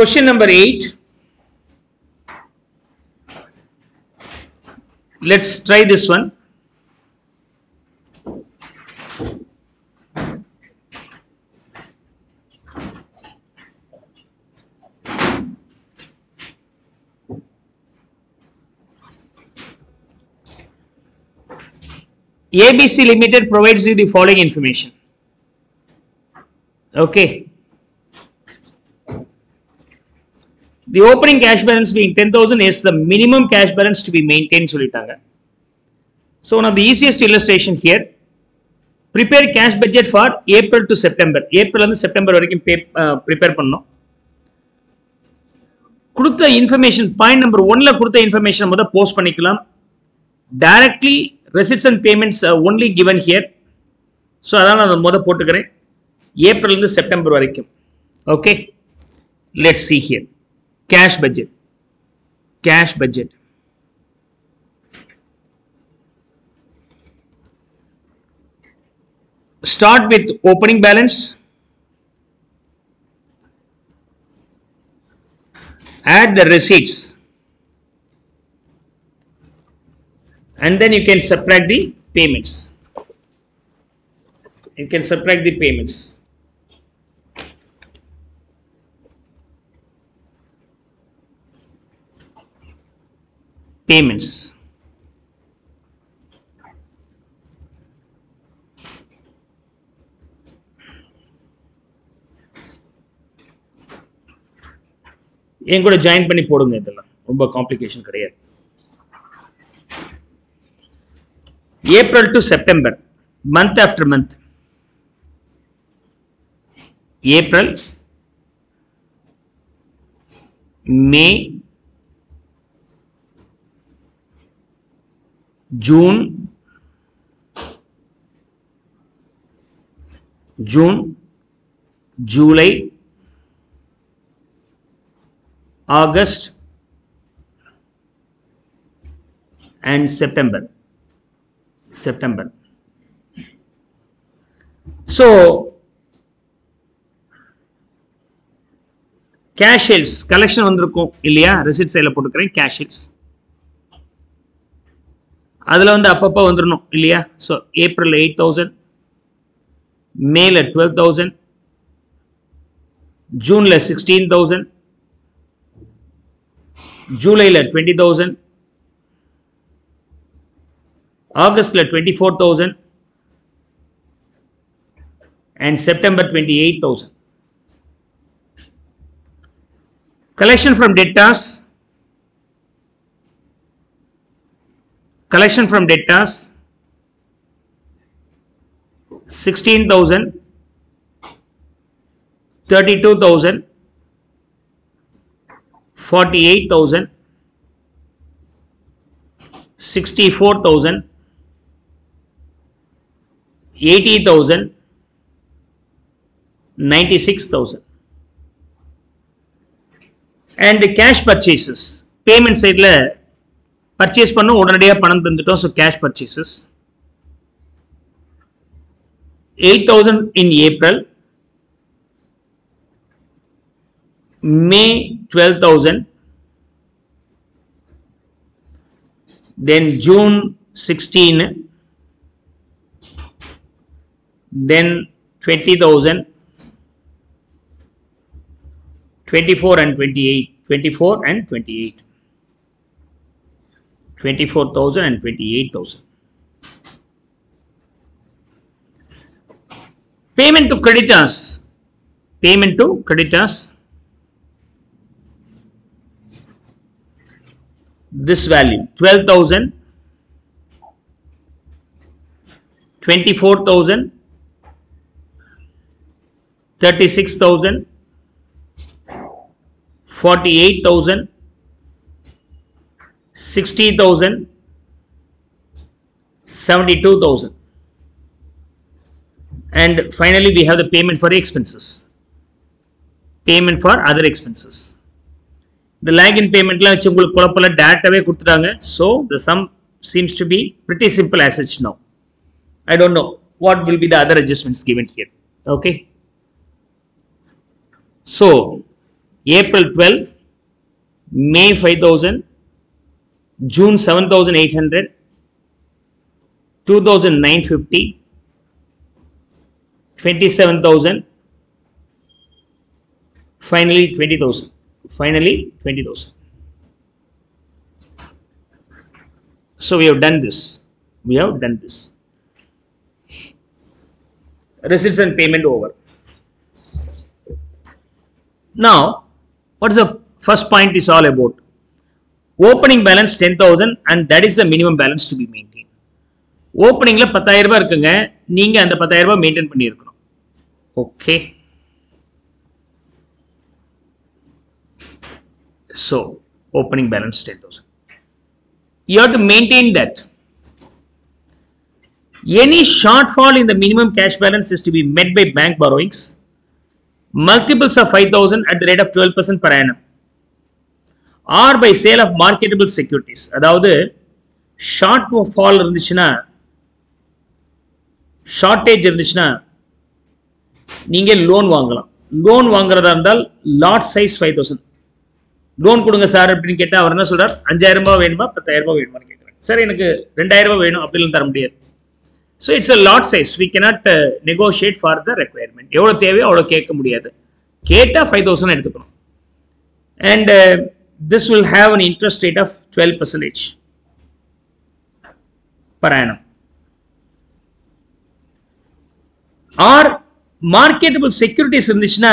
Question number 8. Let's try this one. ABC Limited provides you the following information. Okay. The opening cash balance being ten thousand is the minimum cash balance to be maintain சொல்லிட்டாங்க. So நான் of the easiest here prepare cash budget for April to September September. April வந்து September வரைக்கும் prepare பண்ணோம் கொடுத்த information point number ஒன்ல கொடுத்த information முதல் post பண்ணிக்கலாம். Directly receipts and payments only given here so அதான் நான் முதல் போட்டுக்கிறேன். ஏப்ரல்லேருந்து செப்டம்பர் வரைக்கும். Okay let see here cash budget. Cash budget. Start with opening balance. Add the receipts. And then you can subtract the payments. You can subtract the payments. Payments. என் கூட join பண்ணி போடுங்க இதெல்லாம். ரொம்ப காம்ப்ளிகேஷன் கிடையாது. April to September month after month April May June June July August and September. September. So, cash sales collection வந்திருக்கும் இல்லையா ரெசிட் சைடில் போட்டுக்கிறேன் கேஷ் சேல்ஸ் அதில் வந்து அப்பப்போ வந்துடணும் இல்லையா? ஸோ ஏப்ரல் எயிட் தௌசண்ட் மேல டுவெல் தௌசண்ட் ஜூனில் சிக்ஸ்டீன் தௌசண்ட் ஜூலையில் twenty thousand ஆகஸ்டில் twenty four thousand and September twenty eight thousand collection from debtors collection from debtors 16000 32000 48000 64000 80000 96000 and cash purchases payment side purchase பண்ணும் உடனடியாக பணம் தந்துட்டோம். So cash purchases eight thousand in April May twelve thousand then June sixteen then twenty thousand twenty four and twenty eight twenty four and twenty eight 24,000 and 28,000. Payment to creditors. Payment to creditors. This value 12,000, 24,000, 36,000, 48,000, 60,000, 72,000. And finally, we have the payment for expenses. Payment for other expenses. The lag in payment, so the sum seems to be pretty simple as such now. I don't know what will be the other adjustments given here. Okay. So, April 12, May 5000, June 7800, 2950, 27,000, finally 20,000, finally 20,000. So we have done this, we have done this. Receipts and payment over. Now, what is the first point is all about? Opening balance 10,000 and that is the minimum balance to be maintained. ஓப்பனிங்ல பத்தாயிரம் ரூபாய் இருக்குங்க நீங்க அந்த பத்தாயிரம் ரூபாய் maintain பண்ணியிருக்கணும் okay so opening balance ten thousand you have to maintain that. Any shortfall in the minimum cash balance is to be met by bank borrowings, multiples of 5000 at the rate of 12% per annum, or by sale of marketable securities அதாவது shortfall இருந்துச்சுன்னா shortage இருந்துச்சுன்னா நீங்கள் loan வாங்கலாம். Loan வாங்குறதா இருந்தால் lot size five thousand loan கொடுங்க sir அப்படின்னு கேட்டால் அவர் என்ன சொல்கிறார் அஞ்சாயிரம் ரூபாய் வேணுமா பத்தாயிரம் ரூபாய் வேணுமான்னு கேட்குறாங்க சார் எனக்கு ரெண்டாயிரம் ரூபாய் வேணும் அப்படிலாம் தர முடியாது. So it's a lot size we cannot negotiate for the requirement எவ்வளோ தேவையோ அவ்வளோ கேட்க முடியாது. கேட்டால் ஃபைவ் தௌசண்ட் எடுத்துக்கணும். And this will have an interest rate of twelve percentage per annum. Or marketable securities இருந்துச்சுன்னா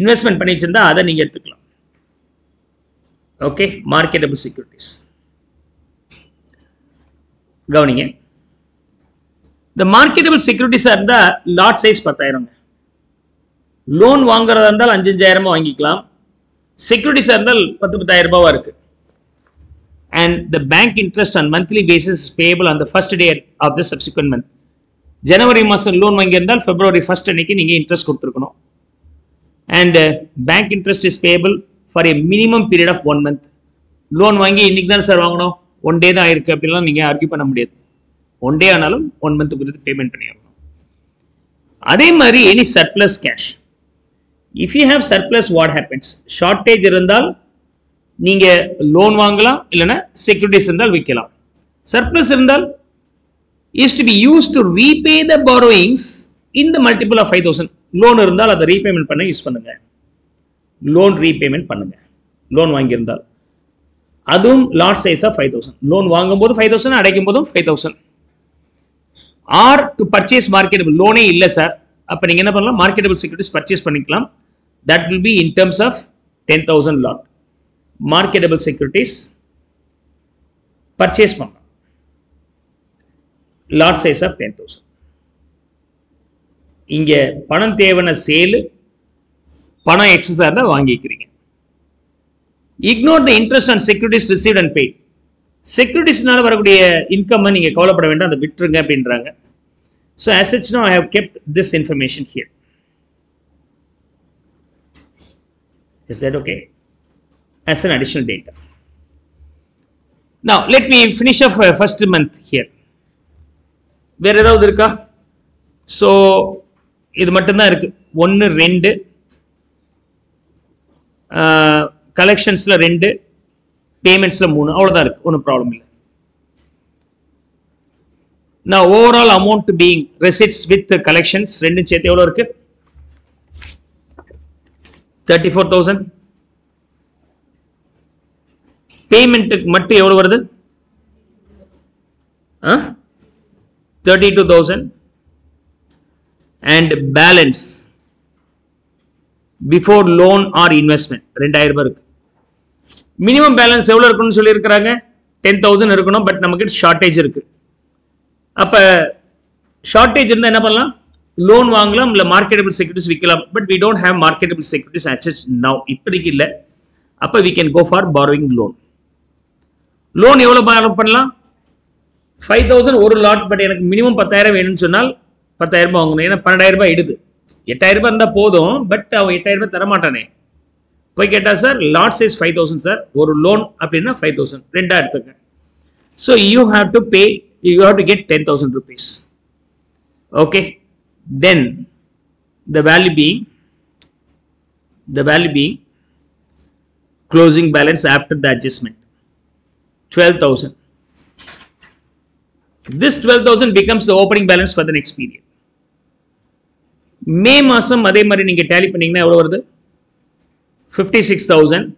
இன்வெஸ்ட்மெண்ட் பண்ணி வச்சிருந்தா அதை நீங்க எடுத்துக்கலாம். ஓகே மார்க்கெட்டபிள் செக்யூரிட்டிஸ் கவனிங்க. இந்த மார்க்கெட்டபிள் செக்யூரிட்டிஸாக இருந்தால் லாட் சைஸ் பத்தாயிரங்க. லோன் வாங்குறதா இருந்தால் அஞ்சு அஞ்சாயிரமா வாங்கிக்கலாம். செக்யூரிட்டிஸ் இருந்தால் பத்து பத்தாயிரம் ரூபாவா இருக்கு. And the bank interest on monthly basis payable on the first day of the subsequent month ஜனவரி மாதம் லோன் வாங்கியிருந்தால் பிப்ரவரி ஃபர்ஸ்ட் அன்னைக்கு நீங்கள் இன்ட்ரெஸ்ட் கொடுத்துருக்கணும். And bank interest is payable for a minimum period of one month loan வாங்கி இன்னைக்கு தான் sir வாங்கணும்? ஒன் டே தான் ஆயிருக்கு அப்படிலாம் நீங்கள் ஆர்கியூ பண்ண முடியாது. ஒன் டே ஆனாலும் ஒன் மந்த்துக்குள்ளது பேமெண்ட் பண்ணிடணும் அதே மாதிரி any surplus cash if you have surplus what happens shortage இருந்தால் நீங்க லோன் வாங்கலாம் இல்லைன்னா செக்யூரிட்டிஸ் இருந்தால் விற்கலாம். சர்ப்ளஸ் இருந்தால் is to be used to repay the borrowings இந்த multiple of five thousand loan இருந்தால் அதை ரீபேமெண்ட் பண்ண யூஸ் பண்ணுங்க. லோன் ரீபேமெண்ட் பண்ணுங்க. லோன் வாங்கியிருந்தால். அதுவும் lot size of five thousand loan வாங்கும்போது ஃபைவ் தௌசண்ட் அடைக்கும் போதும் five thousand or to purchase marketable லோனே இல்லை சார் அப்போ நீங்கள் என்ன பண்ணலாம்? மார்க்கெட்டபிள் செக்யூரிட்டிஸ் பர்ச்சேஸ் பண்ணிக்கலாம். That will be in terms of ten thousand lot marketable securities purchase பண்ணலாம் lot size of ten thousand இங்கே பணம் தேவையான சேலு பணம் எக்ஸஸாக தான் வாங்கிக்கிறீங்க. Ignore the interest and securities receive and paid செக்யூரிட்டிஸ்னால வரக்கூடிய இன்கம் நீங்கள் கவலைப்பட வேண்டாம் அதை விட்டுருங்க அப்படின்றாங்க. So as such now I have kept this information here. Is that okay? As an additional data. Now let me finish off uh, first month here. வேற ஏதாவது இருக்கா? ஸோ இது மட்டும்தான் இருக்கு. ஒன்று ரெண்டு. கலெக்ஷன்ஸில் ரெண்டு. பேமெண்ட்ஸில் மூணு. அவ்வளோதான் இருக்குது ஒன்றும் ப்ராப்ளம் இல்லை. நான் overall amount being receipts with collections ரெண்டும் சேர்த்து எவ்வளோ இருக்கு? தேர்ட்டி ஃபோர் தௌசண்ட் பேமெண்ட்டுக்கு மட்டும் எவ்வளோ வருது? Thirty two thousand and balance before loan or investment ரெண்டாயிரம் ரூபாய் இருக்கு. மினிமம் பேலன்ஸ் எவ்வளோ இருக்குன்னு சொல்லியிருக்கிறாங்க? டென் தௌசண்ட் இருக்கணும் பட் நமக்கு ஷார்ட்டேஜ் இருக்கு. அப்போ ஷார்ட்டேஜ் இருந்தால் என்ன பண்ணலாம்? லோன் வாங்கலாம் இல்லை மார்க்கெட்டபிள் செக்யூரிட்டிஸ் விற்கலாம் but we don't have marketable securities access now இப்போதைக்கு இல்லை. அப்போ we can go for borrowing loan loan எவ்வளோ borrow பண்ணலாம்? ஃபைவ் தௌசண்ட் ஒரு லாட் பட் எனக்கு மினிமம் பத்தாயிரம் வேணும்னு சொன்னால் பத்தாயிரம் ரூபாய் வாங்கணும். ஏன்னா பன்னெண்டாயிரம் ரூபாய் இடுது எட்டாயிரம் ரூபாய் இருந்தால் போதும் பட் அவன் எட்டாயிரம் ரூபாய் தரமாட்டானே. போய் கேட்டா sir lot size five thousand sir ஒரு லோன் அப்படின்னா ஃபைவ் தௌசண்ட் ரெண்டாக எடுத்துக்க so you have to pay you have to get ten thousand rupees okay then the value being the value being closing balance after the adjustment 12000 this 12000 becomes the opening balance for the next period May மாதம் அதே மாதிரி நீங்கள் tally பண்ணீங்கன்னா எவ்வளோ வருது fifty six thousand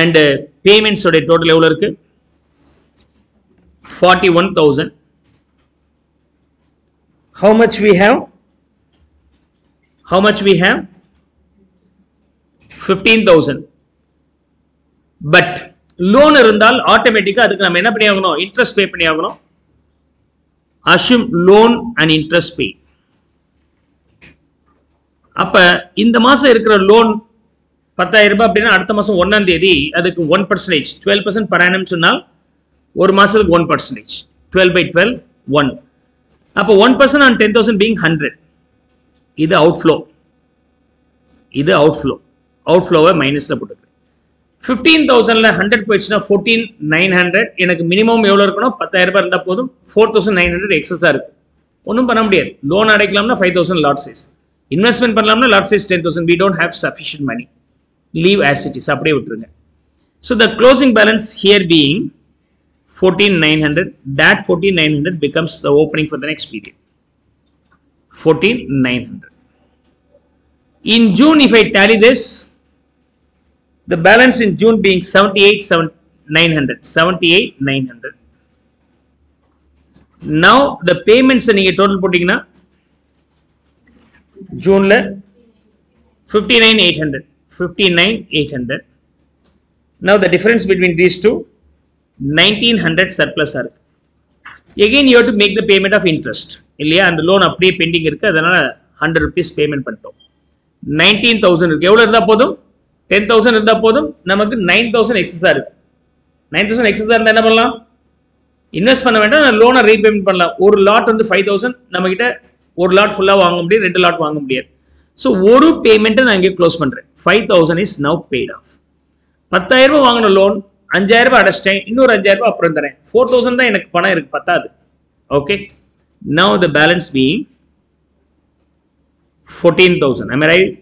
and பேமெண்ட்ஸோடைய total எவ்வளோ இருக்குது forty one thousand how much we have how much we have fifteen thousand but loan இருந்தால் ஆட்டோமேட்டிக்காக அதுக்கு நம்ம என்ன பண்ணி ஆகணும்? இன்ட்ரெஸ்ட் பே பண்ணி ஆகணும். Assume loan and interest pay அப்ப இந்த மாசம் இருக்கிற லோன் பத்தாயிரம் ரூபாய் அப்படின்னா அடுத்த மாசம் ஒன்னாம் தேதி அதுக்கு one percentage twelve percent per சொன்னால் ஒரு மாசத்துக்கு one percentage twelve by twelve one அப்போ one percent on ten thousand being hundred இது அவுட்ஃப்ளோ இது அவுட்ஃப்ளோ அவுட்ஃப்ளோவை மைனஸில் போட்டுக்கிறேன் ஃபிஃப்டீன் தௌசண்ட்ல ஹண்ட்ரட் போயிடுச்சுன்னா ஃபோர்டீன் நைன் ஹண்ட்ரட் எனக்கு மினிமம் எவ்வளோ இருக்கணும்? பத்தாயிரம் ரூபாய் இருந்தால் போதும். ஃபோர் தௌசண்ட் நைன் ஹண்ட்ரட் எக்ஸஸாக இருக்குது ஒன்றும் பண்ண முடியாது. Loan அடைக்கலாம்னா five thousand lot size investment பண்ணலாம்னா lot size ten thousand we don't have sufficient money leave as it is அப்படியே விட்டுருங்க. So the closing balance here being Fourteen nine hundred that fourteen nine hundred becomes the opening for the next period fourteen nine hundred in June, if I tally this, the balance in June being 78, 7, 900, 78, 900. Now, the payments நீங்க total போட்டீங்கன்னா ஜூன்ல 59, 800, 59, 800. Now, the difference between these two, 1900 surplus இருக்கு. Again, you have to make the payment of interest. இல்லையா? அந்த loan அப்படியே pending இருக்கு. அதனால hundred rupees payment பண்ணிட்டோம். நைன்டீன் தௌசண்ட் இருக்கு. எவ்வளோ இருந்தால் போதும்? டென் தௌசண்ட் இருந்தால் போதும். நமக்கு நைன் தௌசண்ட் எக்ஸஸாக இருக்கு. நைன் தௌசண்ட் எக்ஸஸாக இருந்தால் என்ன பண்ணலாம்? இன்வெஸ்ட் பண்ண வேண்டாம். லோனை ரீபேமெண்ட் பண்ணலாம். ஒரு லாட் வந்து ஃபைவ் தௌசண்ட் நம்ம கிட்ட ஒரு லாட் ஃபுல்லாக வாங்க முடியாது ரெண்டு லாட் வாங்க முடியாது. ஸோ ஒரு பேமெண்ட்டை நான் இங்கே க்ளோஸ் பண்ணுறேன் five thousand is now paid off பத்தாயிரம் ரூபாய் வாங்கின லோன் அஞ்சாயிரம் ரூபாய் அடைச்சிட்டேன் இன்னொரு அஞ்சாயிரம் ரூபாய் அப்புறம் தரேன். ஃபோர் தௌசண்ட் தான் எனக்கு பணம் இருக்கு பத்தாது. Okay now the balance being fourteen thousand I'm right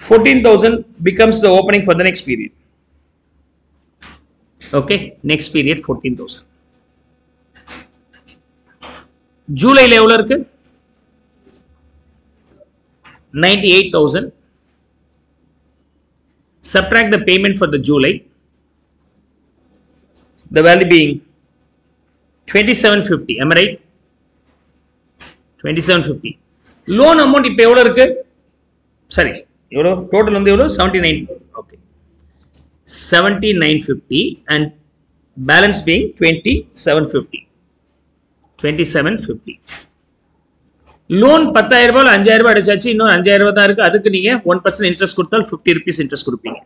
fourteen thousand becomes the opening for the next period okay next period fourteen thousand ஜூலையில் எவ்வளோ இருக்கு? Ninety eight thousand subtract the payment for the July. The value being 2750 am I right? 2750 loan amount இப்போ எவ்வளோ இருக்கு? சரி எவ்வளோ total வந்து எவ்வளோ seventy nine okay seventy nine fifty and balance being twenty seven fifty twenty seven fifty loan பத்தாயிரம் ரூபாய் அஞ்சாயிரம் ரூபாய் அடிச்சாச்சு இன்னும் அஞ்சாயிரம் ரூபாய் தான் இருக்கு. அதுக்கு நீங்க ஒன் பர்சன்ட் இன்ட்ரெஸ்ட் கொடுத்தால் ஃபிஃப்டி ருபீஸ் இன்ட்ரெஸ்ட் கொடுப்பீங்க.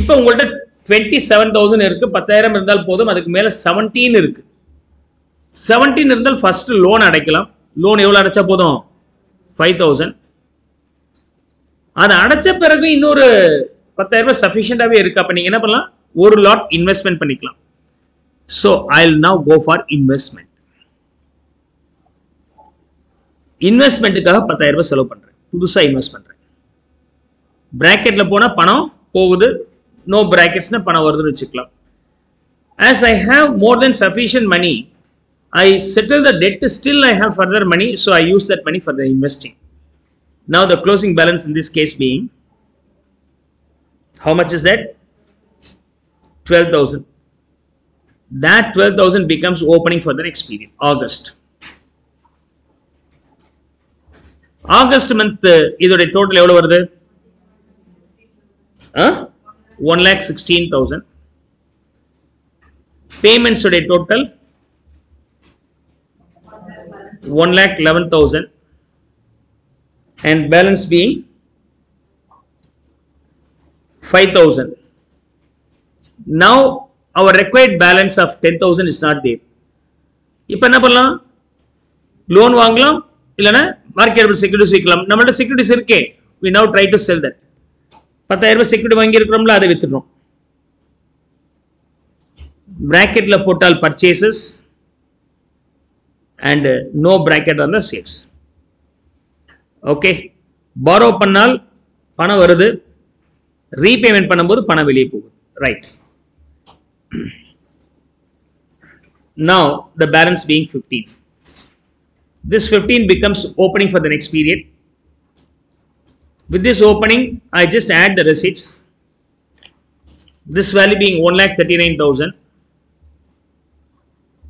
இப்போ உங்கள்கிட்ட டுவெண்ட்டி செவன் தௌசண்ட் இருக்கு பத்தாயிரம் இருந்தால் போதும் அதுக்கு மேல செவன்டீன் இருக்கு. செவன்டீன் இருந்தால் ஃபர்ஸ்ட் லோன் அடைக்கலாம். லோன் எவ்வளோ அடைச்சா போதும்? ஃபைவ் தௌசண்ட் அதை அடைச்ச பிறகு இன்னொரு பத்தாயிரம் ரூபாய் சஃபிஷியண்டாகவே இருக்கு. அப்போ நீங்கள் என்ன பண்ணலாம்? ஒரு லாட் இன்வெஸ்ட்மெண்ட் பண்ணிக்கலாம். So I will now go for investment இன்வெஸ்ட்மெண்ட்டுக்காக பத்தாயிரம் ரூபாய் செலவு பண்ணுறேன் புதுசாக இன்வெஸ்ட் பண்ணுறேன் ப்ராக்கெட்டில் போனால் பணம் போகுது நோ ப்ராக்கெட்ஸ்னால் பணம் வருதுன்னு வச்சுக்கலாம் as I have more then sufficient money I settle the debt still I have further money so I use that money for the investing now the closing balance in this case being how much is that 12000 that 12000 becomes opening for the next period august August month இதோடைய total எவ்வளவு வருது one lakh sixteen thousand payments உடைய total one lakh eleven thousand and balance being five thousand now our required balance of ten thousand is not there இப்போ என்ன பண்ணலாம் loan வாங்கலாம் இல்லைன்னா marketable securities விற்கலாம் நம்மள்ட்ட செக்யூரிட்டிஸ் இருக்கே. We now try to sell that பத்தாயிரம் ரூபாய் செக்யூரிட்டி வாங்கியிருக்கிறோம்ல அதை வித்துடுறோம். பிராக்கெட்ல போட்டால் பர்ச்சேசஸ் அண்ட் நோ பிராக்கெட் வந்தால் சேல்ஸ் ஓகே பாரோ பண்ணால் பணம் வருது. ரீபேமெண்ட் பண்ணும்போது பணம் வெளியே போகுது. Right now the balance being 15 this 15 becomes opening for the next period with this opening i just add the receipts this value being 1 lakh 39000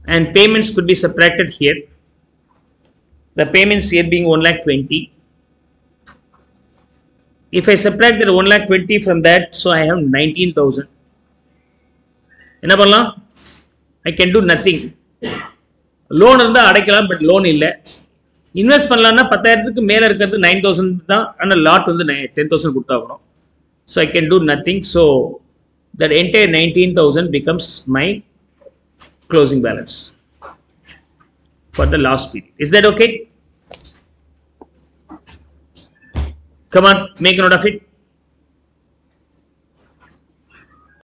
and payments could be subtracted here the payments here being 1 lakh 20 if i subtract that 1 lakh 20 from that so i have 19000 என்ன பண்ணலாம் ஐ can do nothing Loan இருந்தால் அடைக்கலாம் but loan இல்லை. Invest பண்ணலாம்னா பத்தாயிரத்துக்கு மேலே இருக்கிறது nine thousand தான். ஆனால் லாட் வந்து டென் தௌசண்ட் கொடுத்தாகணும். So I can do nothing so that entire nineteen thousand becomes my closing balance for the last period is that okay come on make note of it